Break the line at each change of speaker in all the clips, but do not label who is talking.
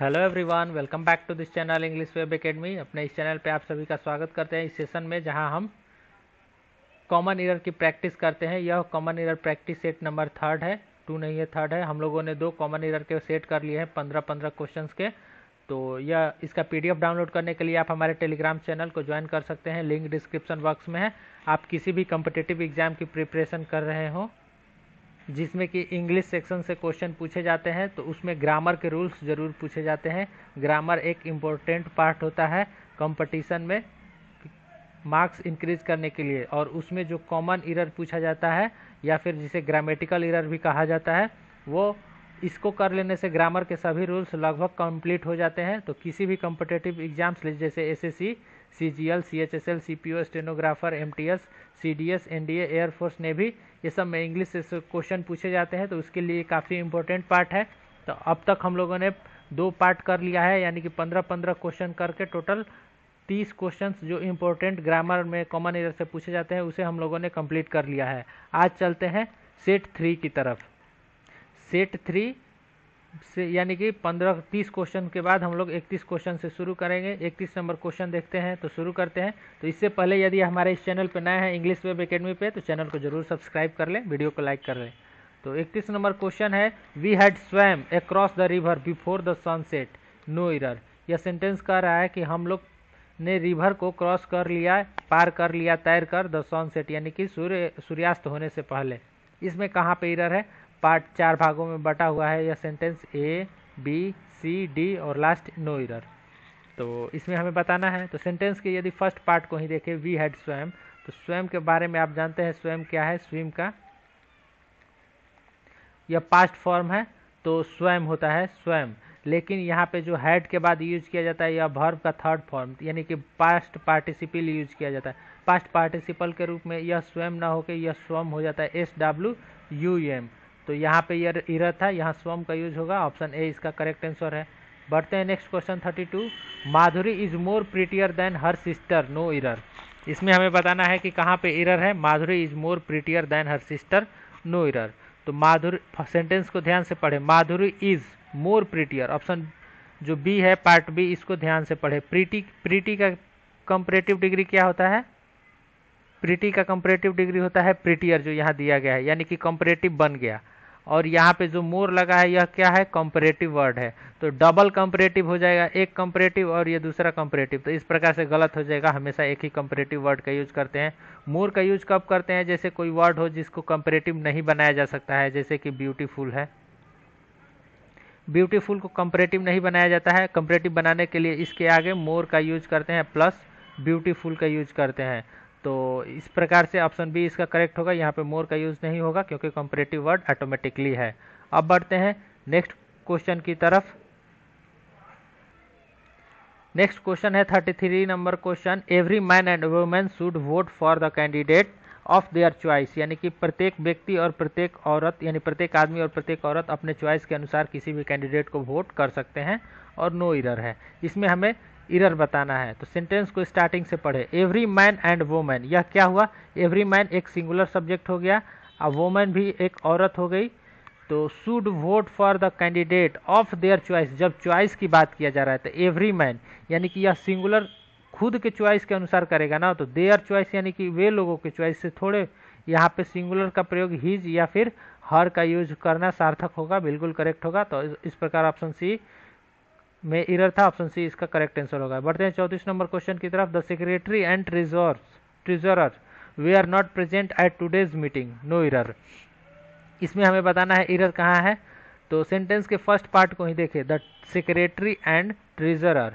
Hello everyone welcome back to this channel English web academy अपने इस channel पे आप सभी का स्वागत करते हैं। इस सेशन में जहाँ हम कॉमन ईयर की प्रैक्टिस करते हैं। यह common year practice set number third है। टू नहीं है थर्ड है। हम लोगों ने दो कॉमन ईयर के सेट कर लिए हैं, पंद्रह पंद्रह क्वेश्चन के। तो यह इसका पीडीएफ डाउनलोड करने के लिए आप हमारे टेलीग्राम चैनल को ज्वाइन कर सकते हैं। लिंक डिस्क्रिप्शन बॉक्स में है। आप किसी भी कम्पिटेटिव एग्ज़ाम की प्रिपरेशन कर रहे हो। जिसमें कि इंग्लिश सेक्शन से क्वेश्चन पूछे जाते हैं तो उसमें ग्रामर के रूल्स ज़रूर पूछे जाते हैं। ग्रामर एक इम्पोर्टेंट पार्ट होता है कंपटीशन में मार्क्स इंक्रीज करने के लिए, और उसमें जो कॉमन इरर पूछा जाता है, या फिर जिसे ग्रामेटिकल इरर भी कहा जाता है, वो इसको कर लेने से ग्रामर के सभी रूल्स लगभग कंप्लीट हो जाते हैं। तो किसी भी कम्पिटेटिव एग्ज़ाम्स जैसे S S C G L C H S L C P O stenographer M T S C D S N D air force navy ये सब में इंग्लिश से क्वेश्चन पूछे जाते हैं तो उसके लिए काफ़ी इंपॉर्टेंट पार्ट है। तो अब तक हम लोगों ने दो पार्ट कर लिया है, यानी कि पंद्रह पंद्रह क्वेश्चन करके टोटल तीस क्वेश्चन जो इम्पोर्टेंट ग्रामर में कॉमन एरर से पूछे जाते हैं, उसे हम लोगों ने कंप्लीट कर लिया है। आज चलते हैं सेट थ्री की तरफ़। सेट थ्री से यानी कि पंद्रह तीस क्वेश्चन के बाद हम लोग इकतीस क्वेश्चन से शुरू करेंगे। इकतीस नंबर क्वेश्चन देखते हैं तो शुरू करते हैं। तो इससे पहले यदि हमारे इस चैनल पर नए हैं इंग्लिश वेब अकेडमी पे तो चैनल को ज़रूर सब्सक्राइब कर लें वीडियो को लाइक कर लें। तो इकतीस नंबर क्वेश्चन है we had swam across the river before the sunset no error यह सेंटेंस कह रहा है कि हम लोग ने रिवर को क्रॉस कर लिया, पार कर लिया, तैर कर द सनसेट यानी कि सूर्य, सूर्यास्त होने से पहले। इसमें कहाँ पे इरर है? पार्ट चार भागों में बटा हुआ है यह sentence A B C D और लास्ट नो इरर तो इसमें हमें बताना है तो सेंटेंस के यदि फ़र्स्ट पार्ट को ही देखें वी हैड स्वयं तो स्वयं के बारे में आप जानते हैं स्वयं क्या है? स्विम का यह पास्ट फॉर्म है तो स्वयं होता है स्वयं लेकिन यहाँ पे जो हैड के बाद यूज़ किया जाता है, यह भर्व का थर्ड फॉर्म यानी कि पास्ट पार्टिसिपल यूज़ किया जाता है. पास्ट पार्टिसिपल के रूप में यह स्वयं ना होकर यह स्वम हो जाता है एस डब्ल्यू यू एम तो यहाँ पे यह इरर था, यहाँ स्वम का यूज़ होगा ऑप्शन ए इसका करेक्ट आंसर है। बढ़ते हैं next question thirty two Madhuri is more prettier than her sister no error इसमें हमें बताना है कि कहाँ पे इरर है। Madhuri is more prettier than her sister no error तो माधुरी सेंटेंस को ध्यान से पढ़े। Madhuri is more prettier option जो बी है पार्ट बी इसको ध्यान से पढ़े। प्रीटी प्रीटी का कंपरेटिव डिग्री क्या होता है? प्रीटी का कंपरेटिव डिग्री होता है। प्रिटियर जो यहाँ दिया गया है। यानी कि कंपरेटिव बन गया। और यहाँ पे जो मोर लगा है, यह क्या है? कंपरेटिव वर्ड है। तो डबल कंपरेटिव हो जाएगा, एक कंपरेटिव और ये दूसरा कंपरेटिव तो इस प्रकार से गलत हो जाएगा, हमेशा एक ही कंपरेटिव वर्ड का यूज़ करते हैं। मोर का यूज़ कब करते हैं? जैसे कोई वर्ड हो जिसको कंपरेटिव नहीं बनाया जा सकता है, जैसे कि ब्यूटीफुल है। ब्यूटीफुल को कंपरेटिव नहीं बनाया जाता है। कंपरेटिव बनाने के लिए इसके आगे मोर का यूज़ करते हैं प्लस ब्यूटीफुल का यूज़ करते हैं। तो इस प्रकार से ऑप्शन बी इसका करेक्ट होगा। यहाँ पे मोर का यूज़ नहीं होगा क्योंकि कॉम्परेटिव वर्ड ऑटोमेटिकली है। अब बढ़ते हैं नेक्स्ट क्वेश्चन की तरफ़। नेक्स्ट क्वेश्चन है thirty three number question every man and women should vote for the candidate of their choice यानी कि प्रत्येक व्यक्ति और प्रत्येक औरत, यानी प्रत्येक आदमी और प्रत्येक औरत अपने चॉइस के अनुसार किसी भी कैंडिडेट को वोट कर सकते हैं और नो इरर है। इसमें हमें इरर बताना है। तो सेंटेंस को स्टार्टिंग से पढ़े। एवरी मैन एंड वोमैन यह क्या हुआ? एवरी मैन एक सिंगुलर सब्जेक्ट हो गया अब वोमैन भी एक औरत हो गई। तो should vote for the candidate of their choice जब चॉइस की बात किया जा रहा है तो एवरी मैन यानी कि यह सिंगुलर खुद के चॉइस के अनुसार करेगा ना तो देयर चॉइस यानी कि वे लोगों के चॉइस से थोड़े यहाँ पे सिंगुलर का प्रयोग हिज या फिर हर का यूज़ करना सार्थक होगा, बिल्कुल करेक्ट होगा। तो इस प्रकार ऑप्शन सी में इरर था ऑप्शन सी इसका करेक्ट आंसर होगा। बढ़ते हैं चौतीस नंबर क्वेश्चन की तरफ़। The secretary and treasure treasurer were not present at today's meeting no error इसमें हमें बताना है इरर कहाँ है। तो सेंटेंस के फ़र्स्ट पार्ट को ही देखें। The secretary and treasurer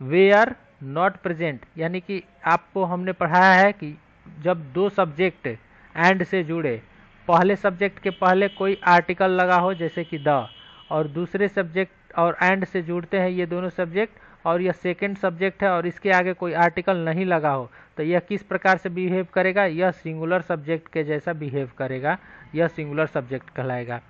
were not present यानी कि आपको हमने पढ़ाया है कि जब दो सब्जेक्ट एंड से जुड़े, पहले सब्जेक्ट के पहले कोई आर्टिकल लगा हो, जैसे कि द और दूसरे सब्जेक्ट और एंड से जुड़ते हैं ये दोनों सब्जेक्ट और यह सेकेंड सब्जेक्ट है और इसके आगे कोई आर्टिकल नहीं लगा हो तो यह किस प्रकार से बिहेव करेगा? यह सिंगुलर सब्जेक्ट के जैसा बिहेव करेगा, यह सिंगुलर सब्जेक्ट कहलाएगा।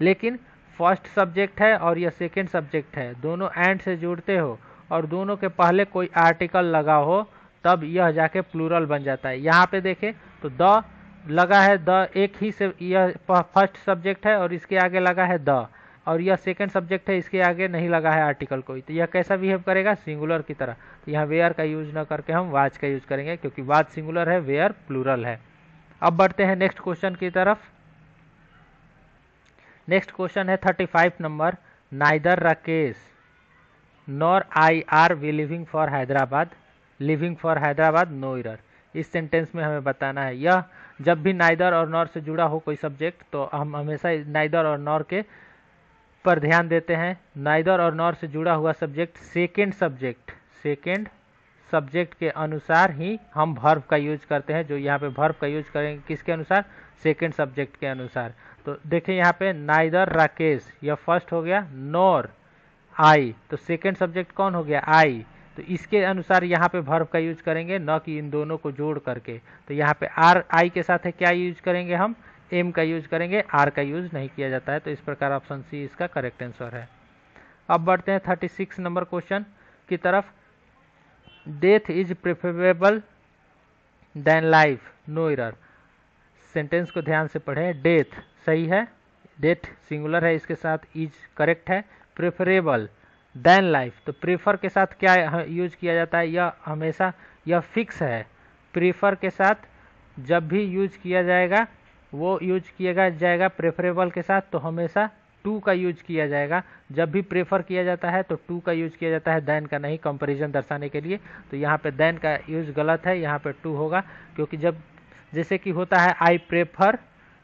लेकिन फ़र्स्ट सब्जेक्ट है और यह सेकेंड सब्जेक्ट है, दोनों एंड से जुड़ते हो और दोनों के पहले कोई आर्टिकल लगा हो, तब यह जाके प्लूरल बन जाता है। यहाँ पे देखें तो द लगा है, द एक ही से यह फ़र्स्ट सब्जेक्ट है और इसके आगे लगा है द। और यह सेकंड सब्जेक्ट है, इसके आगे नहीं लगा है आर्टिकल कोई। तो यह कैसा बिहेव करेगा? सिंगुलर की तरह। तो यहाँ वेयर का यूज़ न करके हम वाच का यूज़ करेंगे, क्योंकि वाच सिंगुलर है वेयर प्लूरल है। अब बढ़ते हैं नेक्स्ट क्वेश्चन की तरफ़। नेक्स्ट क्वेश्चन है thirty five number neither Rakesh nor I are we living for Hyderabad living for Hyderabad no error इस सेंटेंस में हमें बताना है। यह, जब भी नाइदर और नॉर से जुड़ा हो कोई सब्जेक्ट तो हम हमेशा नाइदर और नॉर के पर ध्यान देते हैं। नाइदर और नॉर से जुड़ा हुआ subject second subject second subject के अनुसार ही हम भर्व का यूज़ करते हैं, जो यहाँ पे भर्व का यूज़ करेंगे किसके अनुसार? सेकेंड सब्जेक्ट के अनुसार। तो देखें यहाँ पे नाइदर राकेश यह फ़र्स्ट हो गया नॉर आई तो सेकेंड सब्जेक्ट कौन हो गया? आई। तो इसके अनुसार यहाँ पे भर्व का यूज़ करेंगे, न कि इन दोनों को जोड़ करके। तो यहाँ पे आर आई के साथ है, क्या यूज़ करेंगे हम? एम का यूज़ करेंगे आर का यूज़ नहीं किया जाता है तो इस प्रकार ऑप्शन सी इसका करेक्ट आंसर है। अब बढ़ते हैं थर्टी सिक्स नंबर क्वेश्चन की तरफ़। Death is preferable than life no error sentence को ध्यान से पढ़ें। डेथ सही है। डेथ सिंगुलर है, इसके साथ इज़ करेक्ट है। प्रेफरेबल देन लाइफ तो प्रेफर के साथ क्या यूज़ किया जाता है यह हमेशा यह फिक्स है। प्रेफर के साथ जब भी यूज़ किया जाएगा, वो यूज़ किया जाएगा प्रेफरेबल के साथ तो हमेशा टू का यूज़ किया जाएगा। जब भी प्रेफर किया जाता है तो टू का यूज़ किया जाता है दैन का नहीं कंपैरिजन दर्शाने के लिए। तो यहाँ पे दैन का यूज़ गलत है, यहाँ पे टू होगा, क्योंकि जब, जैसे कि होता है I prefer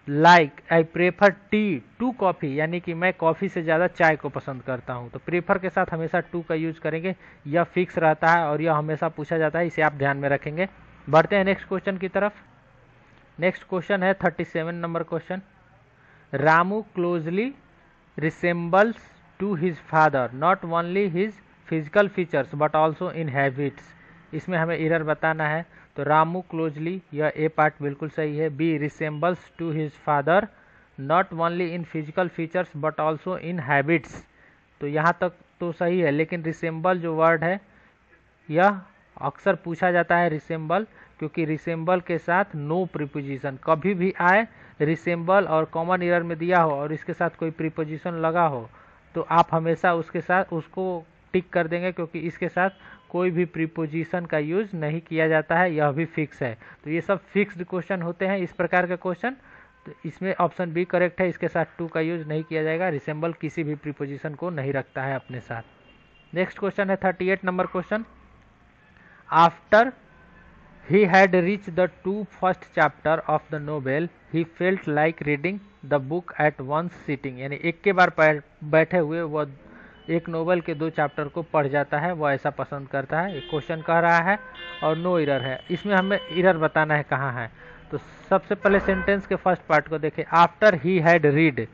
like I prefer tea to coffee यानी कि मैं कॉफ़ी से ज़्यादा चाय को पसंद करता हूँ। तो प्रेफर के साथ हमेशा टू का यूज़ करेंगे यह फिक्स रहता है और यह हमेशा पूछा जाता है, इसे आप ध्यान में रखेंगे। बढ़ते हैं नेक्स्ट क्वेश्चन की तरफ़। नेक्स्ट क्वेश्चन है thirty seven number question Ramu closely resembles to his father not only his physical features but also in habits इसमें हमें इरर बताना है। तो रामू क्लोजली यह ए पार्ट बिल्कुल सही है। B resembles to his father not only in physical features but also in habits तो यहाँ तक तो सही है, लेकिन रिसेम्बल जो वर्ड है, यह अक्सर पूछा जाता है रिसेम्बल क्योंकि रिसेम्बल के साथ नो प्रीपोजिशन कभी भी आए रिसेम्बल और कॉमन ईयर में दिया हो और इसके साथ कोई प्रीपोजिशन लगा हो तो आप हमेशा उसके साथ, उसको टिक कर देंगे, क्योंकि इसके साथ कोई भी प्रीपोजिशन का यूज़ नहीं किया जाता है, यह भी फिक्स है। तो ये सब फिक्स्ड क्वेश्चन होते हैं, इस प्रकार के क्वेश्चन तो इसमें ऑप्शन बी करेक्ट है, इसके साथ टू का यूज़ नहीं किया जाएगा। रिसेम्बल किसी भी प्रीपोजिशन को नहीं रखता है अपने साथ। नेक्स्ट क्वेश्चन है thirty eight number question after he had reached the two first chapter of the novel, he felt like reading the book at one sitting. यानी एक के बार बैठे हुए वह एक नोवेल के दो चैप्टर को पढ़ जाता है वह ऐसा पसंद करता है। एक क्वेश्चन कह रहा है और नो इरर है। इसमें हमें इरर बताना है कहाँ है। तो सबसे पहले सेंटेंस के फ़र्स्ट पार्ट को देखें। आफ्टर ही हैड रीड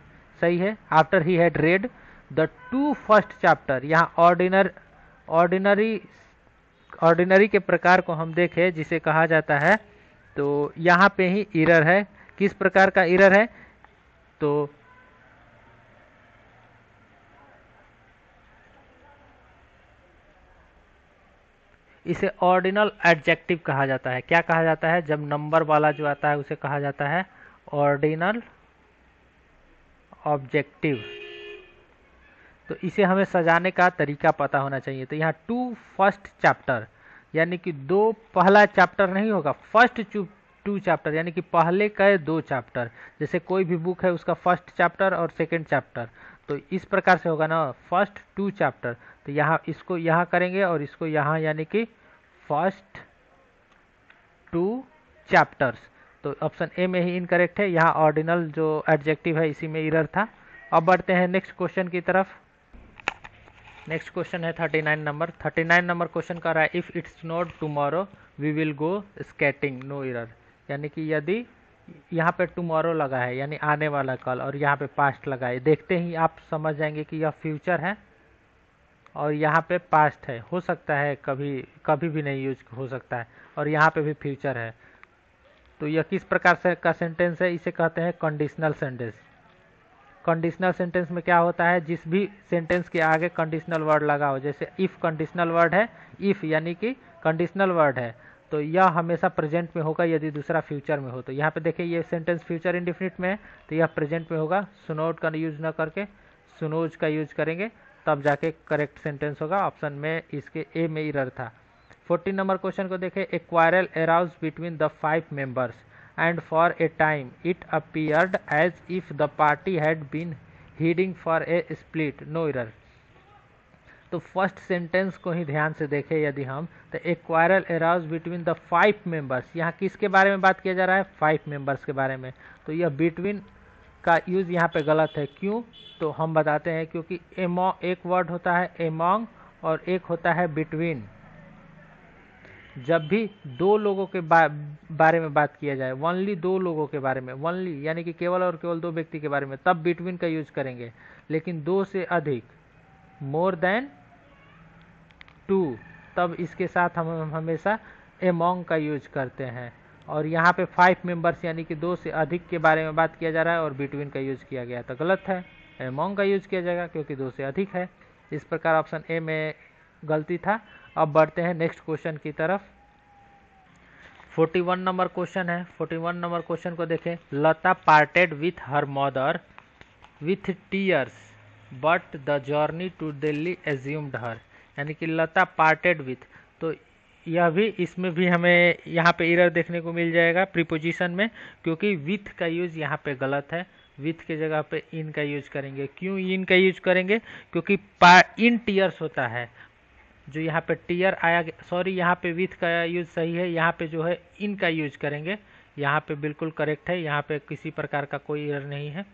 सही है? After he had read the two first chapter यहाँ ऑर्डिनर ऑर्डिनरी ऑर्डिनरी के प्रकार को हम देखें, जिसे कहा जाता है। तो यहाँ पे ही इरर है। किस प्रकार का इरर है? तो इसे ऑर्डिनल एडजेक्टिव कहा जाता है। क्या कहा जाता है? जब नंबर वाला जो आता है, उसे कहा जाता है ऑर्डिनल ऑब्जेक्टिव। तो इसे हमें सजाने का तरीका पता होना चाहिए। तो यहाँ टू फ़र्स्ट चैप्टर यानी कि दो पहला चैप्टर नहीं होगा फ़र्स्ट टू चैप्टर यानी कि पहले का दो चैप्टर जैसे कोई भी बुक है, उसका फ़र्स्ट चैप्टर और सेकेंड चैप्टर तो इस प्रकार से होगा ना फ़र्स्ट टू चैप्टर तो यहाँ इसको यहाँ करेंगे और इसको यहाँ यानी कि फ़र्स्ट टू चैप्टर्स तो ऑप्शन ए में ही इनकरेक्ट है। यहाँ ऑर्डिनल जो एडजेक्टिव है, इसी में इरर था। अब बढ़ते हैं नेक्स्ट क्वेश्चन की तरफ़। नेक्स्ट क्वेश्चन है thirty nine number thirty nine number question कर रहा है if it's not tomorrow we will go skating no error यानी कि यदि यहाँ पे टुमारो लगा है, यानी आने वाला कल, और यहाँ पे पास्ट लगा है। देखते ही आप समझ जाएँगे कि यह फ्यूचर है, और यहाँ पे पास्ट है। हो सकता है कभी कभी भी नहीं यूज़ हो सकता है, और यहाँ पे भी फ्यूचर है। तो यह किस प्रकार से, का सेंटेंस है, इसे कहते हैं कंडीशनल सेंटेंस कंडीशनल सेंटेंस में क्या होता है? जिस भी सेंटेंस के आगे कंडीशनल वर्ड लगा हो, जैसे इफ़ कंडीशनल वर्ड है इफ़ यानी कि कंडीशनल वर्ड है। तो यह हमेशा प्रेजेंट में होगा यदि दूसरा फ्यूचर में हो। तो यहाँ पे देखिए ये सेंटेंस फ्यूचर इंडिफिनिट में है तो यह प्रेजेंट में होगा। सुनोट का यूज़ ना करके सुनोज का यूज़ करेंगे, तब जाके करेक्ट सेंटेंस होगा। ऑप्शन में इसके ए में इरर था। फोर्टीन नंबर क्वेश्चन को देखें a quarrel arose between the five members and for a time it appeared as if the party had been heading for a split no error तो first sentence को ही ध्यान से देखें यदि हम। तो a quarrel arose between the five members यहाँ किसके बारे में बात किया जा रहा है? फाइव मेंबर्स के बारे में। तो यह बिटवीन का यूज़ यहाँ पे गलत है। क्यों? तो हम बताते हैं क्योंकि एमो एक वर्ड होता है एमोंग और एक होता है बिटवीन जब भी दो लोगों के बा, बारे में बात किया जाए वनली दो लोगों के बारे में वनली यानी कि केवल और केवल दो व्यक्ति के बारे में तब बिटवीन का यूज़ करेंगे। लेकिन दो से अधिक मोर देन टू तब इसके साथ हम हमेशा एमोंग का यूज़ करते हैं। और यहाँ पे फाइव मेंबर्स यानी कि दो से अधिक के बारे में बात किया जा रहा है और बिटवीन का यूज़ किया गया तो गलत है। एमोंग का यूज़ किया जाएगा क्योंकि दो से अधिक है। इस प्रकार ऑप्शन ए में गलती था। अब बढ़ते हैं नेक्स्ट क्वेश्चन की तरफ़। 41 नंबर क्वेश्चन है। 41 नंबर क्वेश्चन को देखें। Lata parted with her mother with tears but the journey to Delhi assumed her यानी कि लता पार्टेड विथ तो यह भी इसमें भी हमें यहाँ पे इरर देखने को मिल जाएगा प्रीपोजिशन में, क्योंकि विथ का यूज़ यहाँ पे गलत है। विथ के जगह पे इन का यूज़ करेंगे। क्यों इन का यूज़ करेंगे? क्योंकि इन टीयर्स होता है। जो यहाँ पे टीयर आया सॉरी यहाँ पे विथ का यूज़ सही है, यहाँ पे जो है इन का यूज़ करेंगे। यहाँ पे बिल्कुल करेक्ट है, यहाँ पे किसी प्रकार का कोई इरर नहीं है।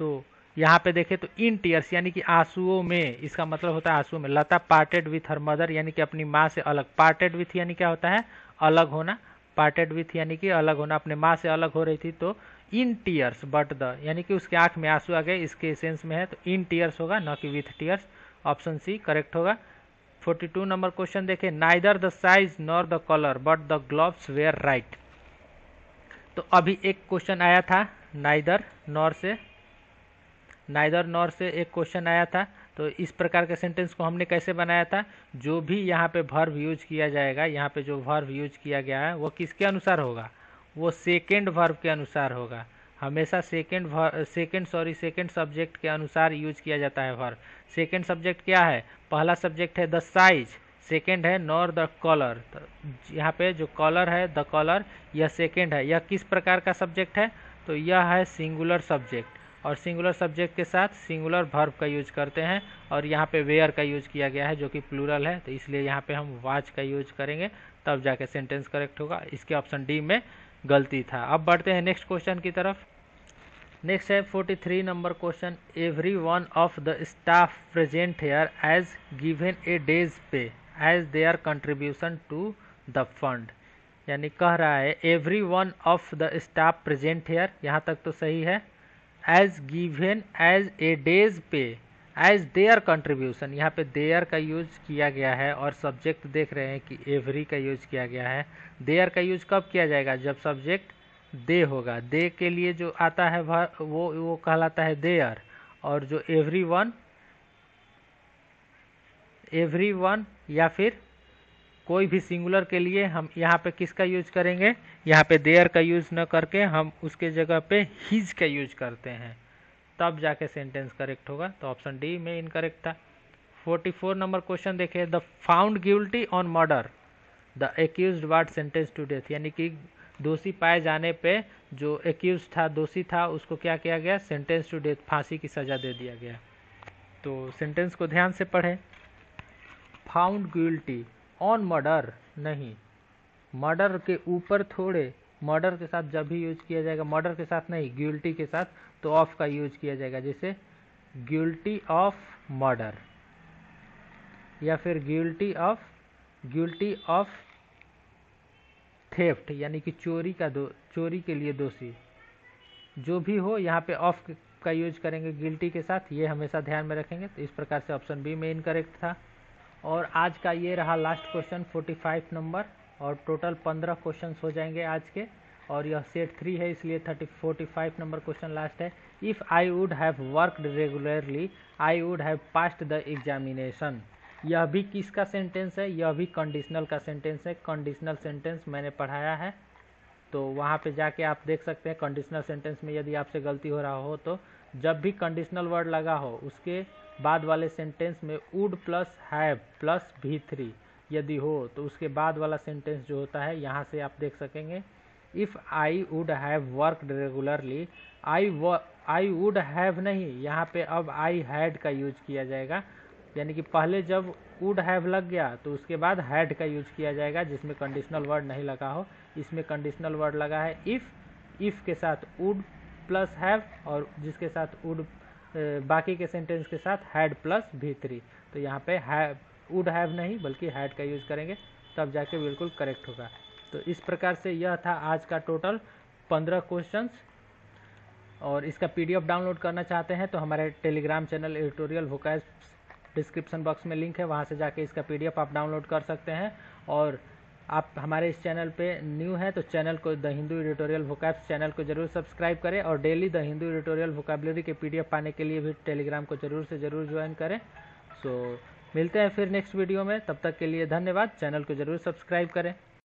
तो यहाँ पे देखें तो इन टीयर्स यानी कि आंसुओं में, इसका मतलब होता है आंसुओं में। Lata parted with her mother यानी कि अपनी माँ से अलग। पार्टेड विथ यानी क्या होता है? अलग होना। पार्टेड विथ यानी कि अलग होना। अपने माँ से अलग हो रही थी तो इन टीयर्स बट द यानी कि उसके आँख में आँसू आ गए। इसके सेंस में है तो इन टीयर्स होगा, न कि with tears option C correct होगा। 42 नंबर क्वेश्चन देखें। Neither the size nor the colour but the gloves were right तो अभी एक क्वेश्चन आया था नाइदर नॉर से। नाइदर नॉर से एक क्वेश्चन आया था तो इस प्रकार के सेंटेंस को हमने कैसे बनाया था? जो भी यहाँ पे वर्ब यूज़ किया जाएगा, यहाँ पे जो वर्ब यूज़ किया गया है, वो किसके अनुसार होगा? वो सेकेंड वर्ब के अनुसार होगा। हमेशा second second sorry second subject के अनुसार यूज़ किया जाता है वर्ब सेकेंड सब्जेक्ट क्या है? पहला सब्जेक्ट है द साइज़ सेकेंड है नॉर द कॉलर तो यहाँ पे जो कॉलर है द कॉलर यह सेकेंड है। यह किस प्रकार का सब्जेक्ट है? तो यह है सिंगुलर सब्जेक्ट और सिंगुलर सब्जेक्ट के साथ सिंगुलर वर्ब का यूज़ करते हैं और यहाँ पे वेयर का यूज़ किया गया है जो कि प्लूरल है तो इसलिए यहाँ पे हम वाच का यूज़ करेंगे, तब जाके सेंटेंस करेक्ट होगा। इसके ऑप्शन डी में गलती था। अब बढ़ते हैं नेक्स्ट क्वेश्चन की तरफ़। नेक्स्ट है 43 number question every one of the staff present here as given a day's pay as their contribution to the fund यानी कह रहा है every one of the staff present here यहाँ तक तो सही है। As given as a day's pay as their contribution यहाँ पे देयर का यूज़ किया गया है और सब्जेक्ट देख रहे हैं कि एवरी का यूज़ किया गया है। देयर का यूज़ कब किया जाएगा? जब सब्जेक्ट दे होगा। दे के लिए जो आता है वो वो कहलाता है देयर और जो एवरी वन एवरी वन या फिर कोई भी सिंगुलर के लिए हम यहाँ पे किसका यूज़ करेंगे? यहाँ पे देयर का यूज़ न करके हम उसके जगह पे हिज का यूज़ करते हैं। तब जाके सेंटेंस करेक्ट होगा। तो ऑप्शन डी में इनकरेक्ट था। 44 नंबर क्वेश्चन देखे the found guilty on murder the accused ward sentence to death यानी कि दोषी पाए जाने पे जो एक्यूज था, दोषी था, उसको क्या किया गया? सेंटेंस टू डेथ फांसी की सजा दे दिया गया। तो सेंटेंस को ध्यान से पढ़ें। फाउंड गिल्टी ऑन मर्डर नहीं। मर्डर के ऊपर थोड़े मर्डर के साथ जब भी यूज़ किया जाएगा मर्डर के साथ नहीं गिल्टी के साथ तो ऑफ़ का यूज़ किया जाएगा, जैसे गिल्टी ऑफ़ मर्डर या फिर guilty of guilty of theft यानी कि चोरी का दो, चोरी के लिए दोषी। जो भी हो, यहाँ पे ऑफ़ का यूज़ करेंगे गिल्टी के साथ, ये हमेशा ध्यान में रखेंगे। तो इस प्रकार से ऑप्शन बी में इनकरेक्ट था। और आज का ये रहा लास्ट क्वेश्चन 45 नंबर और टोटल 15 क्वेश्चन हो जाएँगे आज के, और यह सेट थ्री है, इसलिए thirty forty five number question last है। If I would have worked regularly I would have passed the examination यह भी किसका सेंटेंस है? यह भी कंडीशनल का सेंटेंस है। कंडीशनल सेंटेंस मैंने पढ़ाया है। तो वहाँ पे जाके आप देख सकते हैं कंडीशनल सेंटेंस में यदि आपसे गलती हो रहा हो तो जब भी कंडीशनल वर्ड लगा हो, उसके बाद वाले सेंटेंस में वुड प्लस हैव प्लस भी थ्री यदि हो तो उसके बाद वाला सेंटेंस जो होता है, यहाँ से आप देख सकेंगे। If I would have worked regularly I I would have नहीं, यहाँ पे अब आई हैड का यूज़ किया जाएगा। यानी कि पहले जब वुड हैव लग गया तो उसके बाद हैड का यूज़ किया जाएगा, जिसमें कंडीशनल वर्ड नहीं लगा हो। इसमें कंडीशनल वर्ड लगा है इफ़ इफ़ के साथ वुड प्लस हैव और जिसके साथ वुड बाकी के सेंटेंस के साथ हैड प्लस भी थ्री तो यहाँ पे हैव वुड हैव नहीं, बल्कि हैड का यूज़ करेंगे, तब जाके बिल्कुल करेक्ट होगा। तो इस प्रकार से यह था आज का टोटल पंद्रह क्वेश्चंस और इसका पीडीएफ डाउनलोड करना चाहते हैं तो हमारे Telegram channel editorial vocabs description box में लिंक है, वहाँ से जाके इसका पीडीएफ आप डाउनलोड कर सकते हैं। और आप हमारे इस चैनल पे न्यू हैं तो चैनल को the Hindu editorial vocabs channel को ज़रूर सब्सक्राइब करें और daily the Hindu editorial vocabulary के पीडीएफ पाने के लिए भी टेलीग्राम को ज़रूर से ज़रूर ज्वाइन करें। सो मिलते हैं फिर नेक्स्ट वीडियो में, तब तक के लिए धन्यवाद। चैनल को ज़रूर सब्सक्राइब करें।